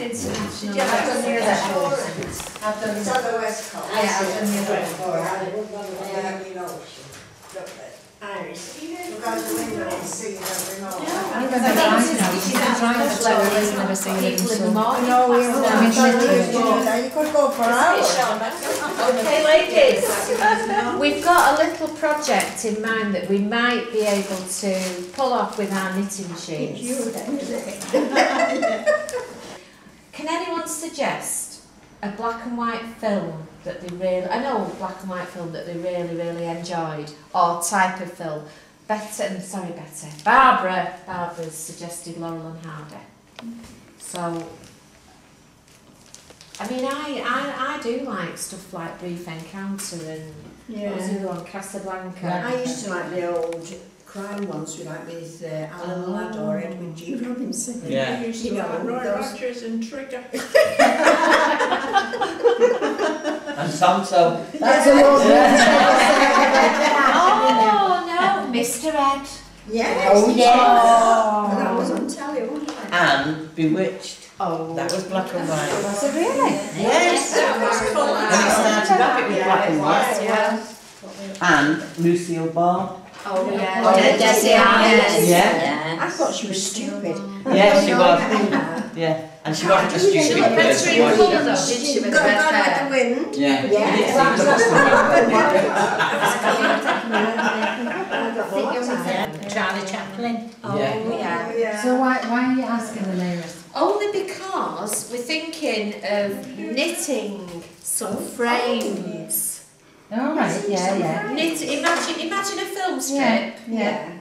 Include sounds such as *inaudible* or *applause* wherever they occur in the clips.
international. Yeah, I've done the other I've done It's the, on the west coast. yeah, I've done the other before. Yeah, you know. Iris, look out the window and see them, you know. I Because remember I writing think them. she's She's at writing first them, level, so isn't there, singing People in the some- morning. I we're class, on no, Saturday, it's you know, you could go for hours. Okay, ladies, *laughs* We've got a little project in mind that we might be able to pull off with our knitting machines. You then, is it? Can anyone suggest a black and white film that they really, an old black and white film that they really, really enjoyed, or type of film? Better, um, sorry, better. Barbara, Barbara's suggested Laurel and Hardy. So, I mean, I, I, I do like stuff like Brief Encounter and what was the other one, Casablanca. I used to like the old crime ones, we like with uh, Alan Ladd or Edward G. Robinson. Yeah. You know, Roy those Rogers *laughs* and Trigger. And Tonto. That's a lot. Oh, no, Mr. Ed. Yes. Oh, yes. Well, That was on telly, wasn't it? And Bewitched. Oh. That was black and white. Was it really? Yes. That was colour. When it started off, it was black and white. Yeah. And Lucille Ball. Oh, yeah. Oh, De- Desi Desi Arnaz. Arnaz. Yeah. I thought she was stupid. Yeah, she was. Yeah. And she wasn't a stupid She looked better person, in was colour she? though, didn't she, She with got the red gone like the wind. Yeah. Yeah. She didn't seem to Charlie Chaplin. Oh, Yeah. yeah. Yeah. So why, why are you asking the nearest? Only because we're thinking of knitting some oh. frames. All right, yeah, yeah. Knit, imagine, imagine a film strip. Yeah, yeah. Yeah.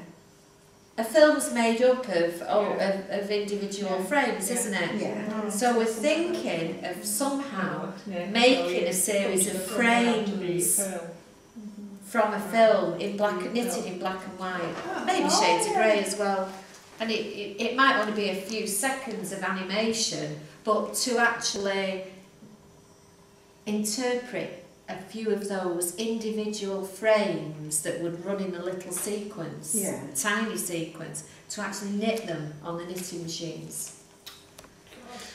A film's made up of, oh, of, of individual frames, isn't it? Yeah. So we're thinking of somehow making a series of frames from a film in black, knitted in black and white, maybe shades of grey as well. And it, it, it might only be a few seconds of animation, but to actually interpret a few of those individual frames that would run in a little sequence, Yeah. a tiny sequence, to actually knit them on the knitting machines.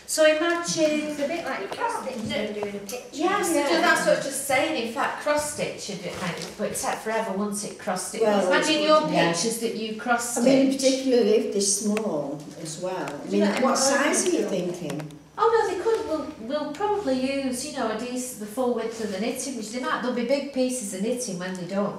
So imagine It's a bit like cross stitch when doing a picture. Yes, Yeah. yeah. that's what I was just saying. In fact, cross stitch should it might but it take forever once it cross stitch. Well, Imagine your yeah. pictures that you cross I stitch. mean, particularly if they're small as well. I mean, what size are you thinking? Oh no, they could. We'll, we'll probably use you know a decent the full width of the knitting, which they might. There'll be big pieces of knitting when they're done.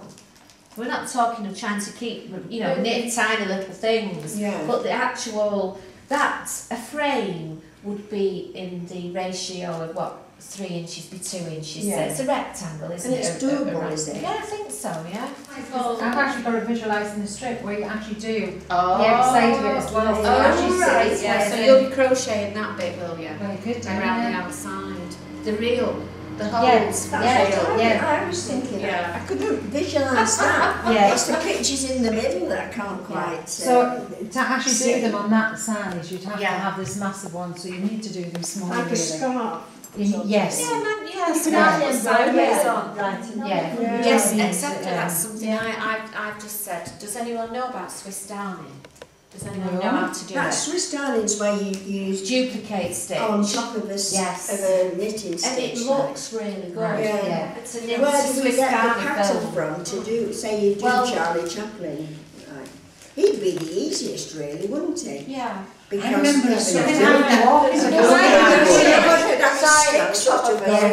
We're not talking of trying to keep you know knit tiny little things, Yeah. but the actual that a frame would be in the ratio of what three inches by two inches. Yeah. So it's a rectangle, isn't And it? it's A- a- a doable, rect- is it? Yeah, I think so. Yeah. I've actually got a visualising the strip where you actually do Oh, the outside of it as well. So Oh, actually right, see yeah. So you'll be crocheting that bit, will you? Very good, Around the outside. The real, the holes. Yes, for yeah, real. yeah. I was thinking, Yeah. I couldn't visualise *laughs* that. Yeah. It's the pictures in the middle that I can't quite. uh, So to actually do them on that size, you'd have to have this massive one, so you need to do them smaller like a really. scarf. You- Yes. Yeah, man, yeah, Yeah. scarf sideways Yeah. on. Yeah. Yeah. Yes, Yeah. exactly. Yeah. That's something I, I've, I've just said. Does anyone know about Swiss darning? Does anyone No. know how to do That it? Swiss darning's where you use Duplicate stitch. on top of a, s- Yes. of a knitting stitch. and stitch. it looks really good. Right, Yeah. yeah. It's a, Where do we Swiss get the pattern film. from to do, say you do Well- Charlie Chaplin? Right. He'd be the easiest really, wouldn't he? Yeah. Because I remember there's a no- certain time walking Yeah, the yeah, door. yeah, that stick sort of Yeah, as yeah.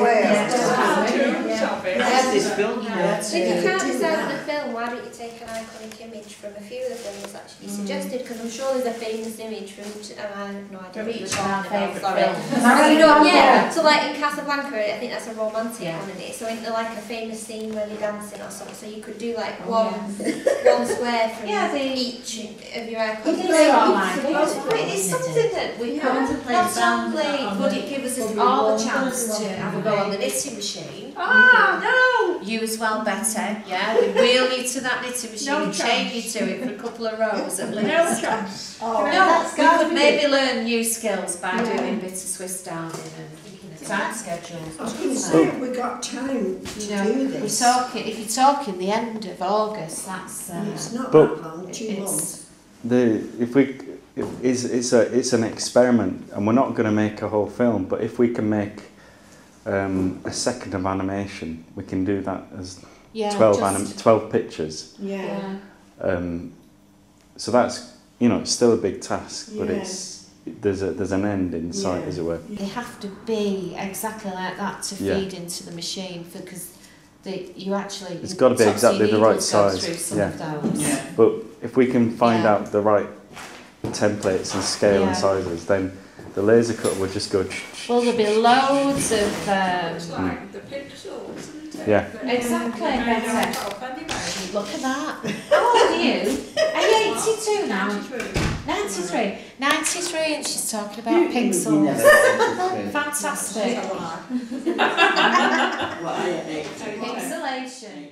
I had this film Yeah. here. If you can't decide on a film, why don't you take an iconic image from a few of the films actually Mm. suggested? Because I'm sure there's a famous image from, each- and I have no idea. From which of our favourite sorry. films. I Yeah, so like in Casablanca, I think that's a romantic Yeah. one, isn't it? So in like a famous scene where they're dancing or something, so you could do like Oh, one *laughs* one square from Yeah, they- each of your It iconic is They are like- like it. But it's something that we Yeah. contemplate. Not only would it give us all a chance to have a go on the knitting machine. Ah, no! You as well, better. Yeah, we wheel you to that knitting machine No and chain you to it for a couple of rows at least. No chance. Oh, No, we could maybe learn new skills by doing bits of Swiss darning and you know, time schedules. I was going to say, have we got time to You know, do we're this? talking, if you're talking the end of August, that's, uh, It's not But- that long, two months. The if we it is it's a it's an experiment, and we're not going to make a whole film. But if we can make um, a second of animation, we can do that as Yeah, 12, just- anim- 12 pictures. Yeah. Yeah. Um, so that's you know it's still a big task, but it's there's a there's an end in sight, Yeah. as it were. They have to be exactly like that to Yeah. feed into the machine because they, you actually. It's gotta be exactly the right size, some yeah. of those. Yeah. But if we can find Yeah. out the right templates and scale Yeah. and sizes, then the laser cutter would just go. Well, there'll be loads of. It's Um, like the pixels, isn't it? Yeah. Exactly, you don't Betty. stop anyway. look at that. How old are you? Are you 82 now? 93. 93. 93, and she's talking about pixels. Fantastic. It's a lie. *laughs* Well, I ain't. Pixelation.